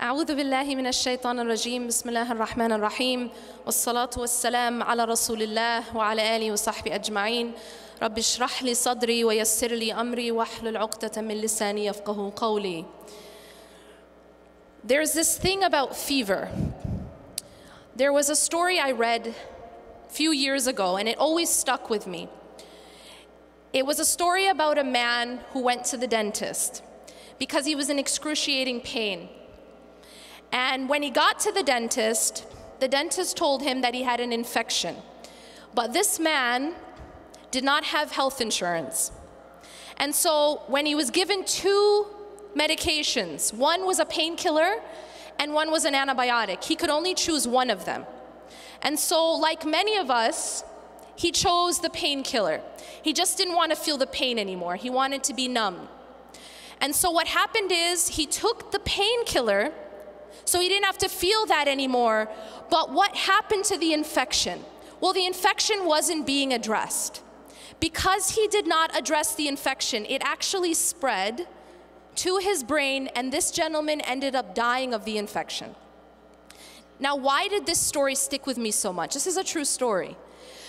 أعوذ بالله من الشيطان الرجيم. بسم الله الرحمن الرحيم. والصلاة والسلام على رسول الله وعلى آله وصحبه أجمعين. رب اشرح لي صدري ويسر لي أمري واحلل عقدة من لساني يفقه قولي. There's this thing about fever. There was a story I read few years ago and it always stuck with me. It was a story about a man who went to the dentist because he was in excruciating pain. And when he got to the dentist, the dentist told him that he had an infection. But this man did not have health insurance. And so when he was given two medications, one was a painkiller and one was an antibiotic, he could only choose one of them. And so, like many of us, he chose the painkiller. He just didn't want to feel the pain anymore, he wanted to be numb. And so, what happened is he took the painkiller so he didn't have to feel that anymore. But what happened to the infection? Well, the infection wasn't being addressed. Because he did not address the infection, it actually spread to his brain, and this gentleman ended up dying of the infection. Now, why did this story stick with me so much? This is a true story.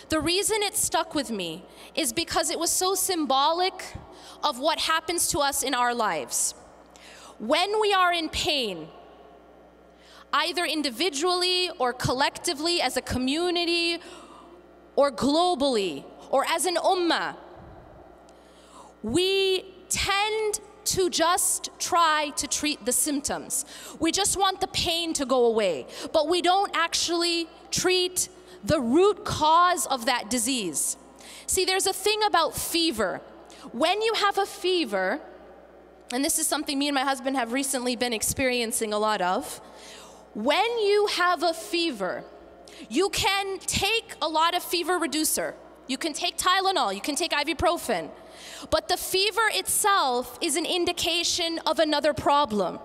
The reason it stuck with me is because it was so symbolic of what happens to us in our lives. When we are in pain, either individually or collectively as a community or globally or as an ummah, we tend to just try to treat the symptoms. We just want the pain to go away, but we don't actually treat the root cause of that disease. See, there's a thing about fever. When you have a fever, and this is something me and my husband have recently been experiencing a lot of, when you have a fever, you can take a lot of fever reducer. You can take Tylenol, you can take ibuprofen. But the fever itself is an indication of another problem.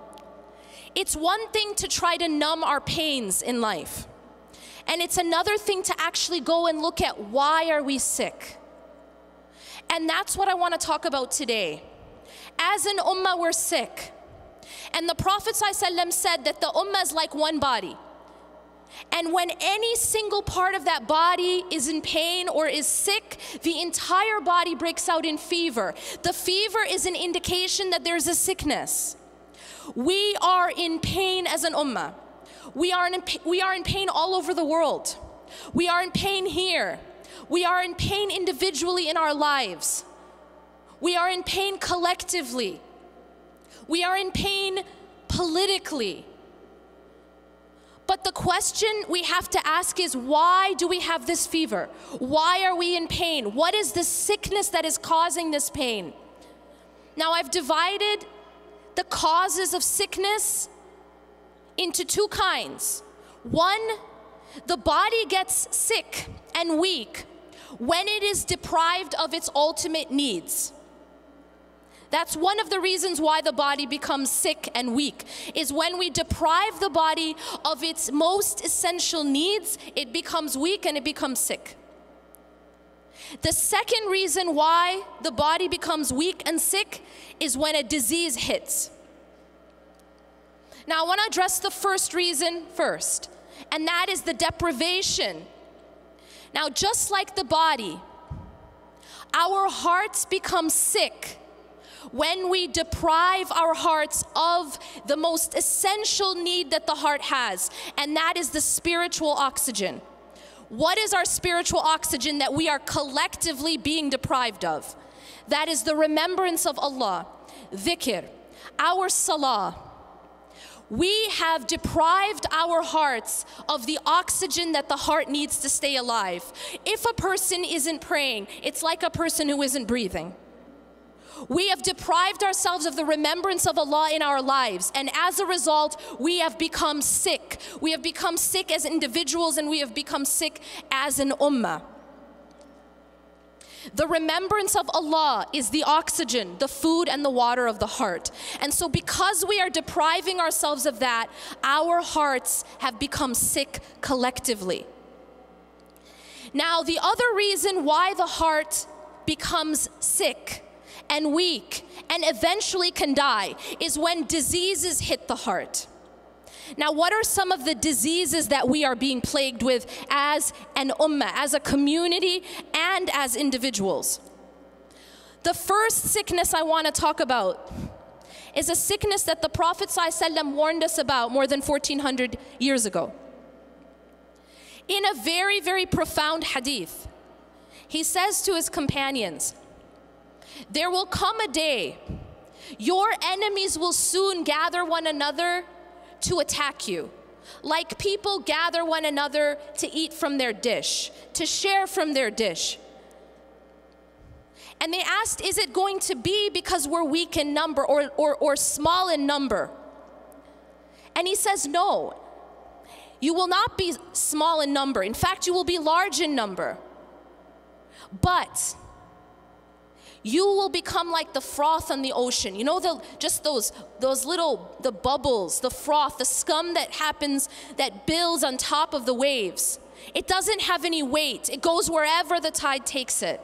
It's one thing to try to numb our pains in life. And it's another thing to actually go and look at why are we sick? And that's what I want to talk about today. As an ummah, we're sick. And the Prophet ﷺ said that the ummah is like one body. And when any single part of that body is in pain or is sick, the entire body breaks out in fever. The fever is an indication that there's a sickness. We are in pain as an ummah. We are in, we are in pain all over the world. We are in pain here. We are in pain individually in our lives. We are in pain collectively. We are in pain politically. But the question we have to ask is why do we have this fever? Why are we in pain? What is the sickness that is causing this pain? Now, I've divided the causes of sickness into two kinds. One, the body gets sick and weak when it is deprived of its ultimate needs. That's one of the reasons why the body becomes sick and weak, is when we deprive the body of its most essential needs, it becomes weak and it becomes sick. The second reason why the body becomes weak and sick is when a disease hits. Now, I want to address the first reason first, and that is the deprivation. Now, just like the body, our hearts become sick when we deprive our hearts of the most essential need that the heart has, and that is the spiritual oxygen. What is our spiritual oxygen that we are collectively being deprived of? That is the remembrance of Allah, dhikr, our salah. We have deprived our hearts of the oxygen that the heart needs to stay alive. If a person isn't praying, it's like a person who isn't breathing. We have deprived ourselves of the remembrance of Allah in our lives, and as a result, we have become sick. We have become sick as individuals, and we have become sick as an ummah. The remembrance of Allah is the oxygen, the food, and the water of the heart. And so, because we are depriving ourselves of that, our hearts have become sick collectively. Now, the other reason why the heart becomes sick and weak and eventually can die is when diseases hit the heart. Now, what are some of the diseases that we are being plagued with as an ummah, as a community, and as individuals? The first sickness I want to talk about is a sickness that the Prophet ﷺ warned us about more than 1400 years ago. In a very, very profound hadith, he says to his companions, There will come a day, your enemies will soon gather one another to attack you. Like people gather one another to eat from their dish, to share from their dish. And they asked, Is it going to be because we're weak in number or, or, or small in number? And he says, No. You will not be small in number. In fact, you will be large in number. But you will become like the froth on the ocean. You know the just those those little the bubbles, the froth, the scum that happens that builds on top of the waves. It doesn't have any weight. It goes wherever the tide takes it.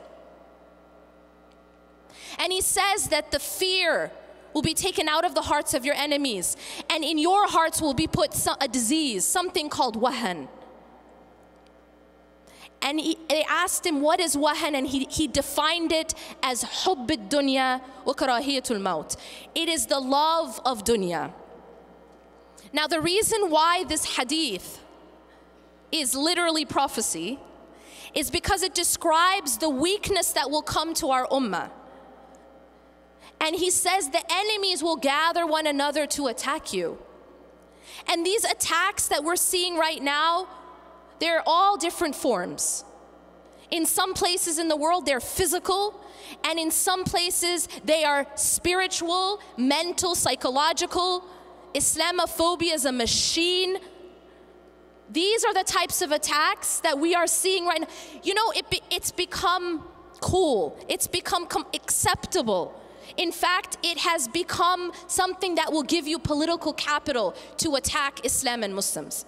And he says that the fear will be taken out of the hearts of your enemies, and in your hearts will be put a disease, something called wahan. And he, they asked him, What is wahan? And he, he defined it as hubb dunya wa karahiyatul maut. It is the love of dunya. Now, the reason why this hadith is literally prophecy is because it describes the weakness that will come to our ummah. And he says the enemies will gather one another to attack you. And these attacks that we're seeing right now, they're all different forms. In some places in the world, they're physical, and in some places, they are spiritual, mental, psychological. Islamophobia is a machine. These are the types of attacks that we are seeing right now. You know, it be, it's become cool, it's become acceptable in fact, it has become something that will give you political capital to attack Islam and Muslims.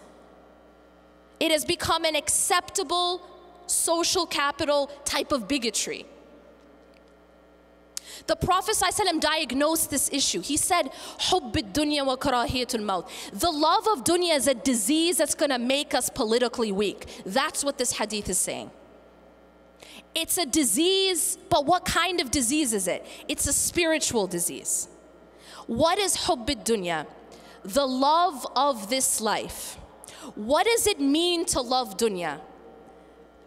It has become an acceptable social capital type of bigotry. The Prophet ﷺ diagnosed this issue. He said, dunya wa. The love of dunya is a disease that's going to make us politically weak. That's what this hadith is saying. It's a disease, but what kind of disease is it? It's a spiritual disease. What is hubbid dunya? The love of this life. What does it mean to love dunya?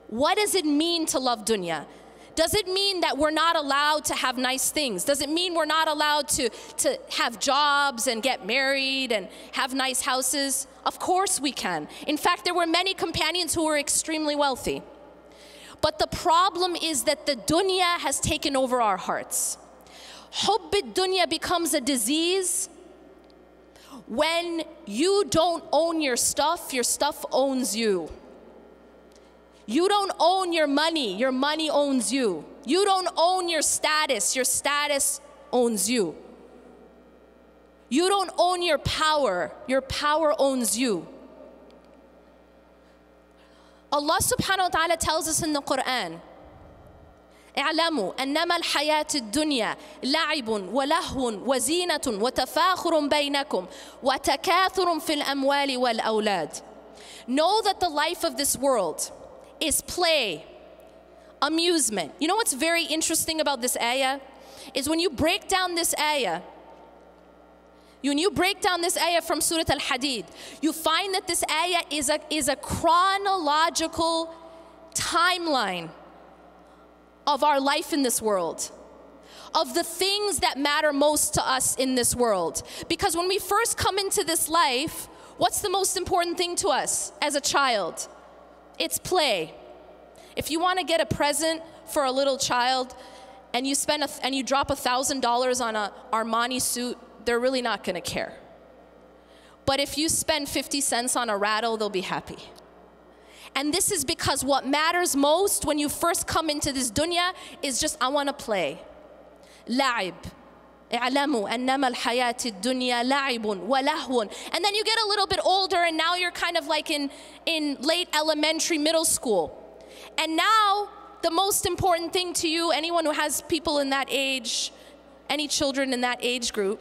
What does it mean to love dunya? Does it mean that we're not allowed to have nice things? Does it mean we're not allowed to, to have jobs and get married and have nice houses? Of course we can. In fact, there were many companions who were extremely wealthy. But the problem is that the dunya has taken over our hearts. Hubbid dunya becomes a disease when you don't own your stuff, your stuff owns you. You don't own your money, your money owns you. You don't own your status, your status owns you. You don't own your power, your power owns you. Allah subhanahu wa ta'ala tells us in the Quran اعلموا أنما الحياة الدنيا لعب ولهو وزينة وتفاخر بينكم وتكاثر في الأموال والأولاد Know that the life of this world is play, amusement. You know what's very interesting about this ayah? Is when you break down this ayah, when you break down this ayah from Surah Al Hadid, you find that this ayah is a, is a chronological timeline of our life in this world, of the things that matter most to us in this world. Because when we first come into this life, what's the most important thing to us as a child? It's play. If you want to get a present for a little child and you spend a, and you drop a thousand dollars on a Armani suit they're really not going to care. But if you spend 50 cents on a rattle, they'll be happy. And this is because what matters most when you first come into this dunya is just, I want to play. لعب اعلموا انما الحياه الدنيا لعب ولهو and then you get a little bit older and now you're kind of like in in late elementary middle school And now, the most important thing to you, anyone who has people in that age, any children in that age group,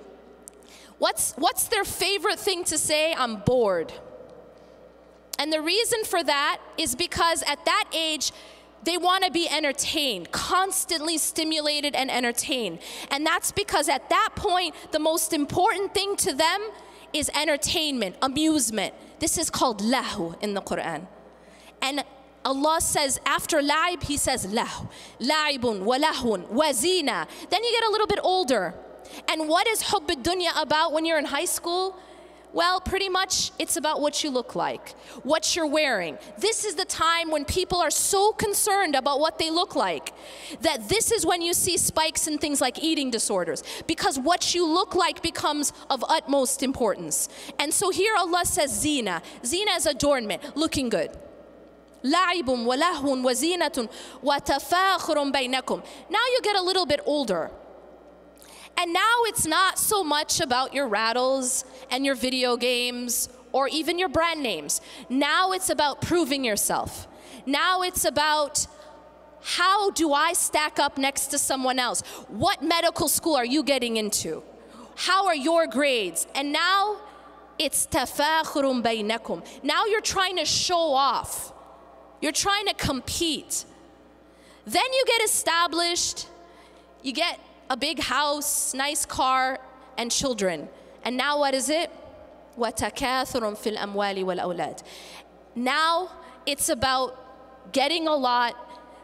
what's, what's their favorite thing to say? I'm bored. and the reason for that is because at that age, they want to be entertained, constantly stimulated and entertained. And that's because at that point, the most important thing to them is entertainment, amusement. This is called lahu in the Quran. And Allah says after la'ib, He says lahu, la'ibun wa wazina. Then you get a little bit older. And what is hubb dunya about when you're in high school? Well, pretty much it's about what you look like, what you're wearing. This is the time when people are so concerned about what they look like that this is when you see spikes in things like eating disorders because what you look like becomes of utmost importance. And so here Allah says zina. Zina is adornment, looking good. لعب ولهو وزينة وتفاخر بينكم. Now you get a little bit older. And now it's not so much about your rattles and your video games or even your brand names. Now it's about proving yourself. Now it's about how do I stack up next to someone else? What medical school are you getting into? How are your grades? And now it's tafakhurun bainakum. Now you're trying to show off. You're trying to compete. Then you get established. You get a big house, nice car, and children. And now what is it? وَتَكَاثُرٌ فِي الْأَمْوَالِ وَالْأَوْلَادِ Now it's about getting a lot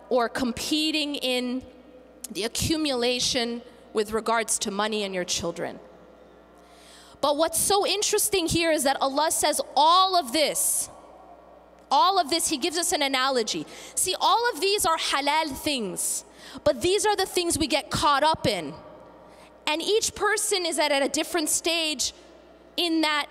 or competing in the accumulation with regards to money and your children. But what's so interesting here is that Allah says all of this, all of this, He gives us an analogy. See, all of these are halal things. But these are the things we get caught up in. And each person is at a different stage in that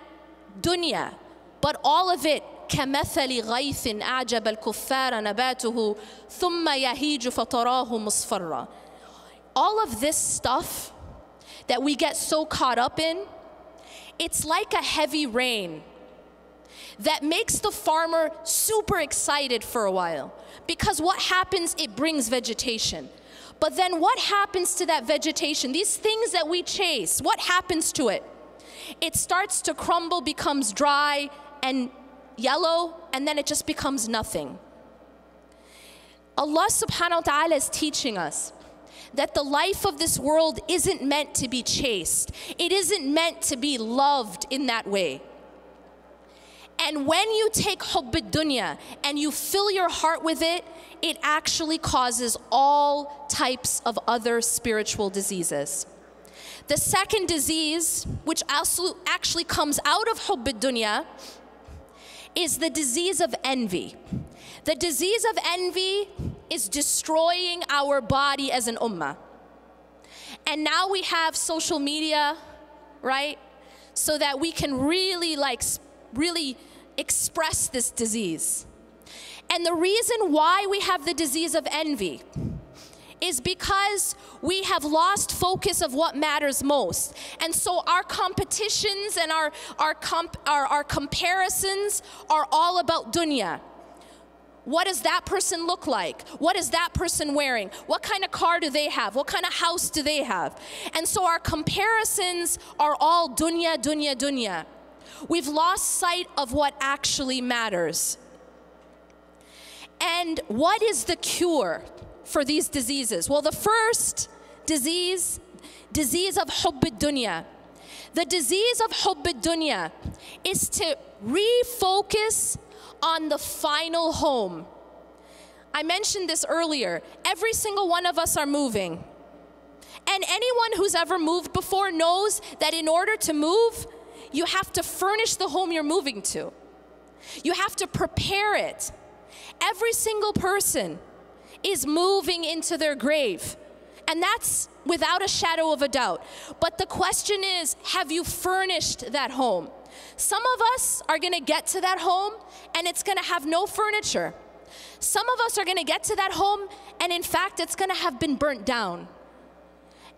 dunya. But all of it كمثل غيث أعجب الكفار نباته ثم يهيج فتراه مصفرا all of this stuff that we get so caught up in it's like a heavy rain that makes the farmer super excited for a while. Because what happens? It brings vegetation. But then what happens to that vegetation? These things that we chase, what happens to it? It starts to crumble, becomes dry and yellow, and then it just becomes nothing. Allah subhanahu wa ta'ala is teaching us that the life of this world isn't meant to be chased. It isn't meant to be loved in that way. And when you take hubb dunya and you fill your heart with it, it actually causes all types of other spiritual diseases. The second disease, which also actually comes out of hubb dunya, is the disease of envy. The disease of envy is destroying our body as an ummah. And now we have social media, right? So that we can really like really express this disease. And the reason why we have the disease of envy is because we have lost focus of what matters most. And so our competitions and our, our, comp, our, our comparisons are all about dunya. What does that person look like? What is that person wearing? What kind of car do they have? What kind of house do they have? And so our comparisons are all dunya, dunya, dunya. We've lost sight of what actually matters. And what is the cure for these diseases? Well, the first disease, disease of hubb dunya. The disease of hubb dunya is to refocus on the final home. I mentioned this earlier. Every single one of us are moving. And anyone who's ever moved before knows that in order to move, you have to furnish the home you're moving to. You have to prepare it. Every single person is moving into their grave. And that's without a shadow of a doubt. But the question is have you furnished that home? Some of us are gonna get to that home and it's gonna have no furniture. Some of us are gonna get to that home and in fact it's gonna have been burnt down.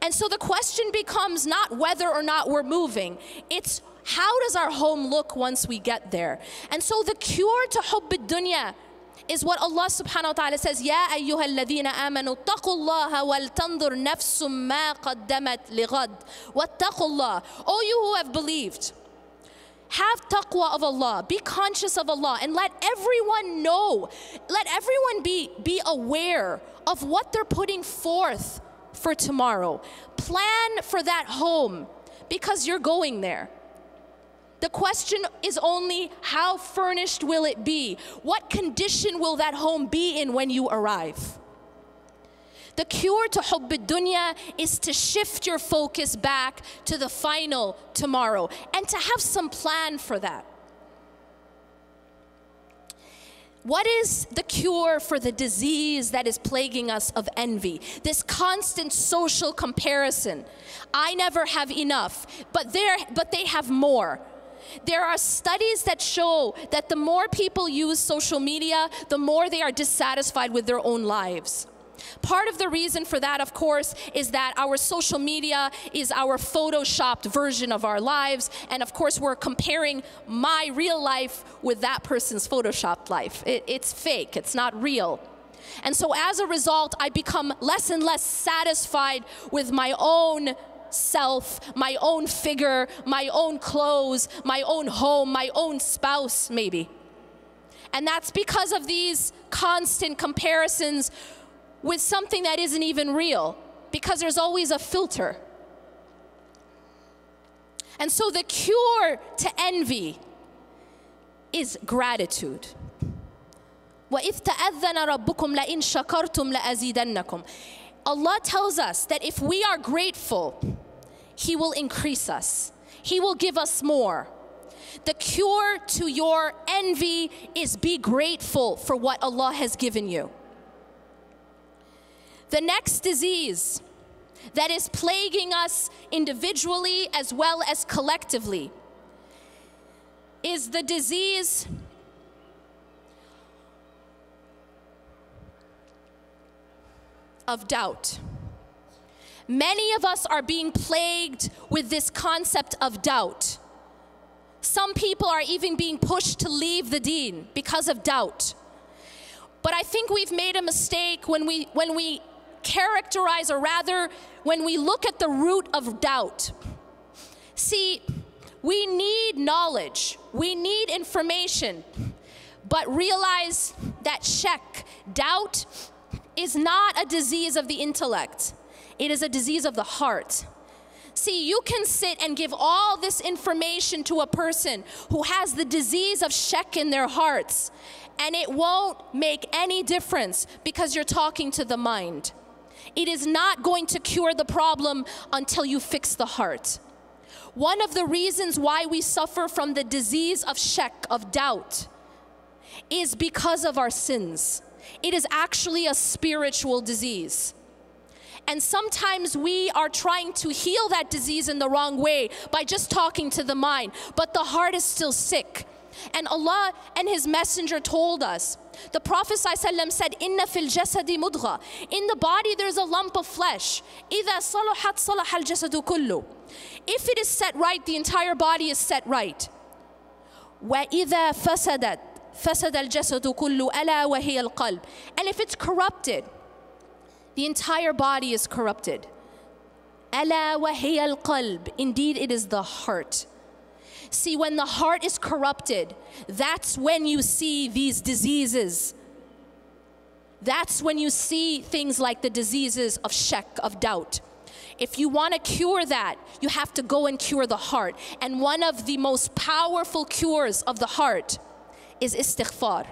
And so the question becomes not whether or not we're moving, it's how does our home look once we get there? And so the cure to hubb dunya is what Allah subhanahu wa ta'ala says, يا أيها الذين آمنوا اتقوا الله ولتنظر نفس ما قدمت لغد واتقوا الله. O you who have believed, have taqwa of Allah, be conscious of Allah, and let everyone know, let everyone be, be aware of what they're putting forth for tomorrow. Plan for that home because you're going there. The question is only how furnished will it be? What condition will that home be in when you arrive? The cure to hubb dunya is to shift your focus back to the final tomorrow and to have some plan for that. What is the cure for the disease that is plaguing us of envy? This constant social comparison. I never have enough, but, but they have more. There are studies that show that the more people use social media, the more they are dissatisfied with their own lives. Part of the reason for that, of course, is that our social media is our photoshopped version of our lives. And of course, we're comparing my real life with that person's photoshopped life. It, it's fake, it's not real. And so as a result, I become less and less satisfied with my own self, my own figure, my own clothes, my own home, my own spouse, maybe. And that's because of these constant comparisons with something that isn't even real, because there's always a filter. And so the cure to envy is gratitude. وَإِذْ تَأَذَّنَ رَبُّكُمْ لَإِن شَكَرْتُمْ لَأَزِيدَنَّكُمْ Allah tells us that if we are grateful, he will increase us, He will give us more. The cure to your envy is be grateful for what Allah has given you. The next disease that is plaguing us individually as well as collectively is the disease of doubt. Many of us are being plagued with this concept of doubt. Some people are even being pushed to leave the deen because of doubt. But I think we've made a mistake when we, when we characterize, or rather, when we look at the root of doubt. See, we need knowledge, we need information, but realize that shak, doubt, is not a disease of the intellect. It is a disease of the heart. See, you can sit and give all this information to a person who has the disease of shek in their hearts, and it won't make any difference because you're talking to the mind. It is not going to cure the problem until you fix the heart. One of the reasons why we suffer from the disease of shek, of doubt, is because of our sins. It is actually a spiritual disease. And sometimes we are trying to heal that disease in the wrong way by just talking to the mind, but the heart is still sick. And Allah and His Messenger told us, the Prophet ﷺ said, Inna fil jasadi. In the body there is a lump of flesh. Ida saluhat salahal jasadu kullu. If it is set right, the entire body is set right. Wa ida fasadat fasad al jasadu kullu ala wa hiya al qalb. And if it's corrupted, the entire body is corrupted. Al-qalb. Indeed, it is the heart. See, when the heart is corrupted, that's when you see these diseases. That's when you see things like the diseases of shek, of doubt. If you want to cure that, you have to go and cure the heart. And one of the most powerful cures of the heart is istighfar.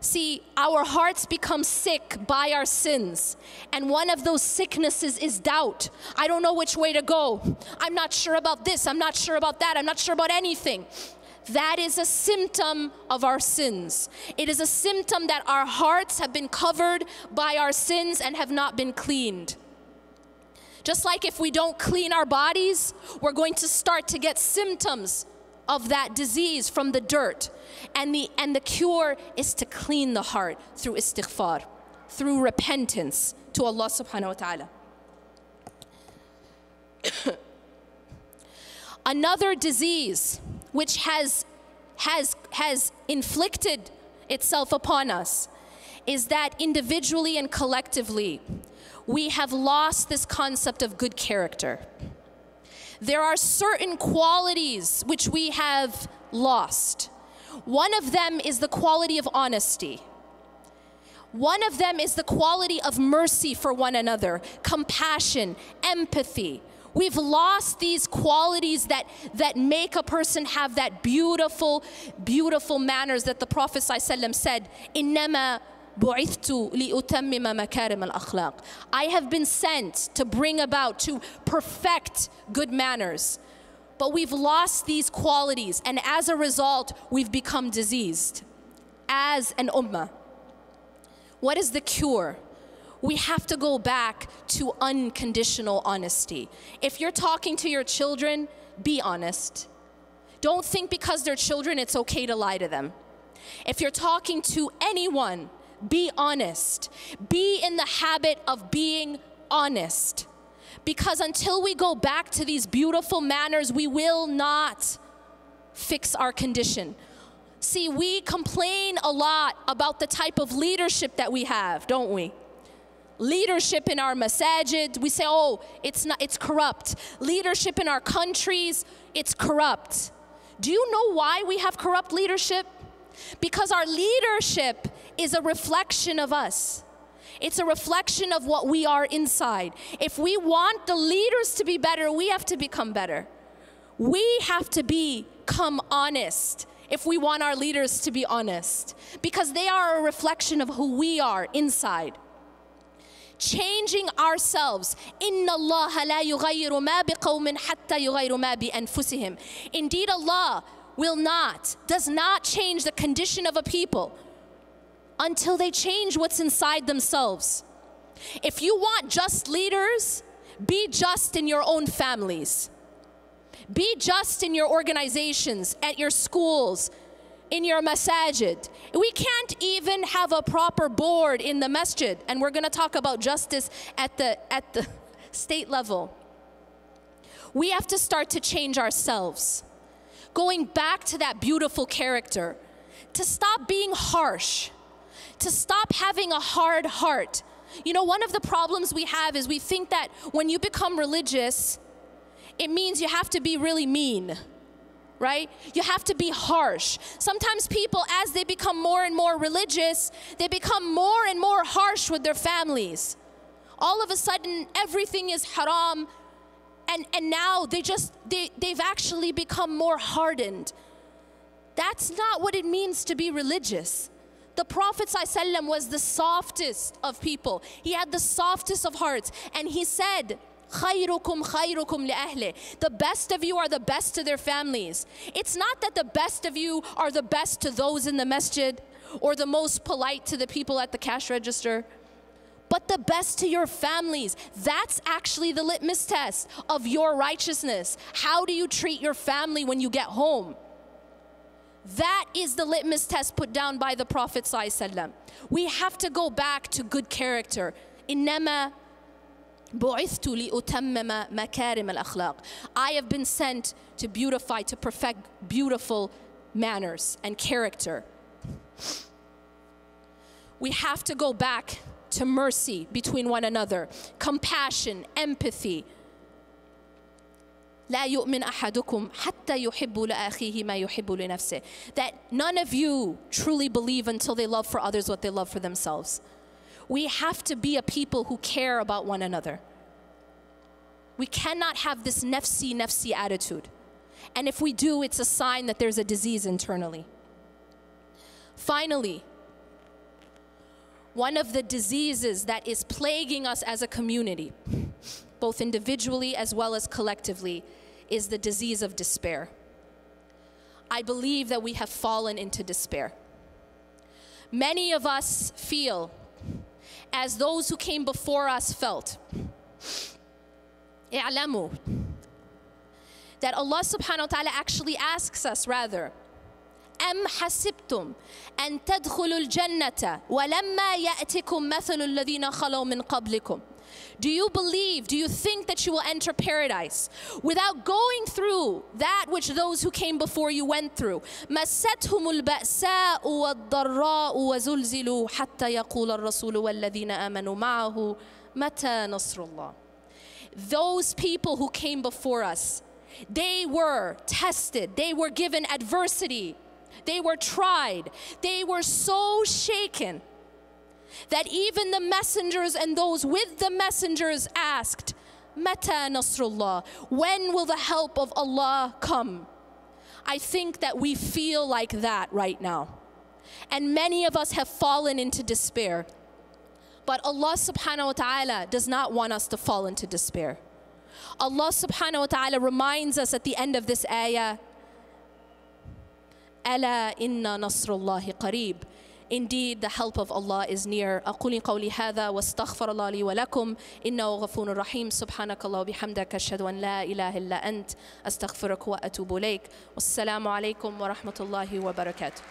See, our hearts become sick by our sins. And one of those sicknesses is doubt. I don't know which way to go. I'm not sure about this. I'm not sure about that. I'm not sure about anything. That is a symptom of our sins. It is a symptom that our hearts have been covered by our sins and have not been cleaned. Just like if we don't clean our bodies, we're going to start to get symptoms of that disease from the dirt. And the, and the cure is to clean the heart through istighfar, through repentance to Allah subhanahu wa ta'ala. Another disease which has, has, has inflicted itself upon us is that individually and collectively, we have lost this concept of good character There are certain qualities which we have lost. One of them is the quality of honesty. One of them is the quality of mercy for one another, compassion, empathy. We've lost these qualities that, that make a person have that beautiful, beautiful manners that the Prophet ﷺ said, إِنَّمَا بعثت لأتمم مكارم الأخلاق. I have been sent to bring about, to perfect good manners. But we've lost these qualities, and as a result, we've become diseased as an ummah. What is the cure? We have to go back to unconditional honesty. If you're talking to your children, be honest. Don't think because they're children it's okay to lie to them. If you're talking to anyone, be honest. Be in the habit of being honest. Because until we go back to these beautiful manners, we will not fix our condition. See, we complain a lot about the type of leadership that we have, don't we? Leadership in our masajid, we say, oh, it's not it's corrupt. Leadership in our countries, it's corrupt. Do you know why we have corrupt leadership? Because our leadership is a reflection of us. It's a reflection of what we are inside. If we want the leaders to be better, we have to become better. We have to become honest if we want our leaders to be honest, because they are a reflection of who we are inside. Changing ourselves. Inna Allah la ma biqawmin hatta yughayyiru ma bi anfusihim. Indeed, Allah will not, does not change the condition of a people until they change what's inside themselves. If you want just leaders, be just in your own families. Be just in your organizations, at your schools, in your masajid. We can't even have a proper board in the masjid, and we're going to talk about justice at the at the state level. We have to start to change ourselves. Going back to that beautiful character, to stop being harsh, to stop having a hard heart. You know, one of the problems we have is we think that when you become religious, it means you have to be really mean right? You have to be harsh. Sometimes people, as they become more and more religious, they become more and more harsh with their families. All of a sudden, everything is haram, and, and now they just, they, they've actually become more hardened. That's not what it means to be religious. The Prophet ﷺ was the softest of people. He had the softest of hearts. And he said, خيركم خيركم لأهله. The best of you are the best to their families. It's not that the best of you are the best to those in the masjid or the most polite to the people at the cash register, but the best to your families. That's actually the litmus test of your righteousness. How do you treat your family when you get home? That is the litmus test put down by the Prophet ﷺ. We have to go back to good character. إنما بعثت لأتمم مكارم الأخلاق. I have been sent to beautify, to perfect beautiful manners and character. We have to go back to mercy between one another, compassion, empathy, لا يؤمن أحدكم حتى يحب لأخيه ما يحب لنفسه. That none of you truly believe until they love for others what they love for themselves. We have to be a people who care about one another. We cannot have this nafsi nafsi attitude. And if we do, it's a sign that there's a disease internally. Finally, one of the diseases that is plaguing us as a community both individually as well as collectively, is the disease of despair. I believe that we have fallen into despair. Many of us feel as those who came before us felt. اعلموا that Allah subhanahu wa ta'ala actually asks us rather أم حسبتم أن تدخلوا الجنة ولما يأتكم مثل الذين خلوا من قبلكم Do you believe, do you think that you will enter paradise without going through that which those who came before you went through? مستهم البأساء والضراء وزلزلوا حتى يقول الرسول والذين آمنوا معه متى نصر الله. Those people who came before us, they were tested, they were given adversity, they were tried, they were so shaken that even the messengers and those with the messengers asked, Mata Nasrullah, when will the help of Allah come? I think that we feel like that right now. And many of us have fallen into despair. But Allah subhanahu wa ta'ala does not want us to fall into despair. Allah subhanahu wa ta'ala reminds us at the end of this ayah, ألا إن نصر الله قريب Indeed, the help of Allah is near. أقول قولي هذا واستغفر الله لي ولكم إنه غفور رحيم سبحانك الله وبحمدك أشهد أن لا إله إلا أنت أستغفرك وأتوب إليك والسلام عليكم ورحمة الله وبركاته